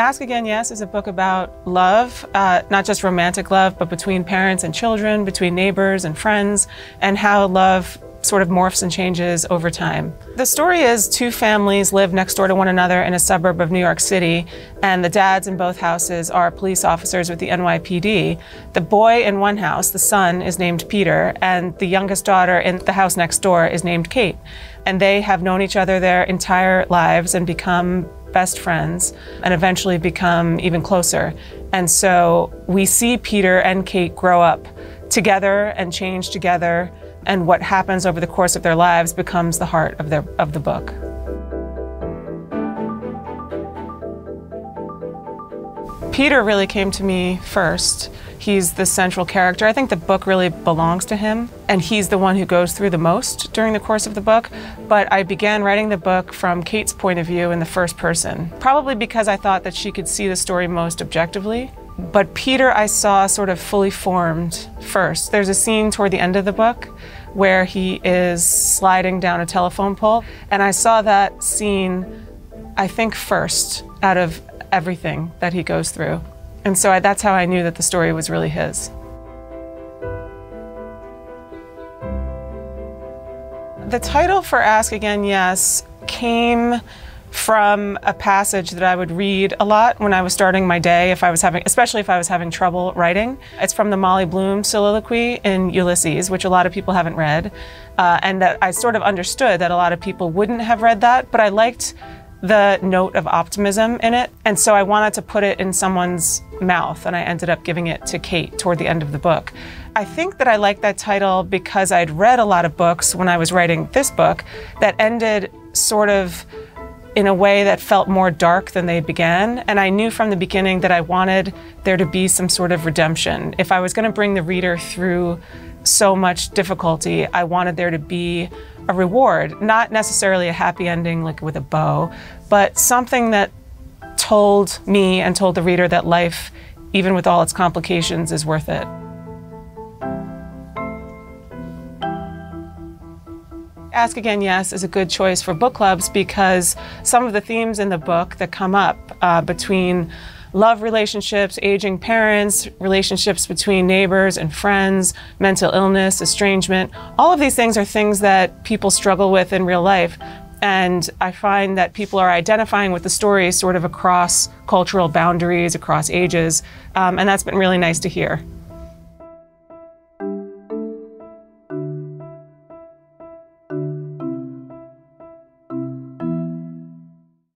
Ask Again Yes is a book about love, uh, not just romantic love, but between parents and children, between neighbors and friends, and how love sort of morphs and changes over time. The story is two families live next door to one another in a suburb of New York City, and the dads in both houses are police officers with the NYPD. The boy in one house, the son, is named Peter, and the youngest daughter in the house next door is named Kate. And they have known each other their entire lives and become best friends and eventually become even closer. And so we see Peter and Kate grow up together and change together, and what happens over the course of their lives becomes the heart of, their, of the book. Peter really came to me first. He's the central character. I think the book really belongs to him, and he's the one who goes through the most during the course of the book. But I began writing the book from Kate's point of view in the first person, probably because I thought that she could see the story most objectively. But Peter, I saw sort of fully formed first. There's a scene toward the end of the book where he is sliding down a telephone pole, and I saw that scene, I think, first out of everything that he goes through. And so I, that's how I knew that the story was really his. The title for Ask Again Yes came from a passage that I would read a lot when I was starting my day if I was having especially if I was having trouble writing. It's from the Molly Bloom soliloquy in Ulysses, which a lot of people haven't read. Uh, and that I sort of understood that a lot of people wouldn't have read that, but I liked the note of optimism in it. And so I wanted to put it in someone's mouth, and I ended up giving it to Kate toward the end of the book. I think that I liked that title because I'd read a lot of books when I was writing this book that ended sort of in a way that felt more dark than they began. And I knew from the beginning that I wanted there to be some sort of redemption. If I was going to bring the reader through so much difficulty, I wanted there to be a reward, not necessarily a happy ending like with a bow, but something that told me and told the reader that life, even with all its complications, is worth it. Ask Again Yes is a good choice for book clubs because some of the themes in the book that come up uh, between love relationships, aging parents, relationships between neighbors and friends, mental illness, estrangement. All of these things are things that people struggle with in real life. And I find that people are identifying with the stories sort of across cultural boundaries, across ages. Um, and that's been really nice to hear.